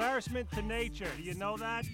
embarrassment to nature. Do you know that?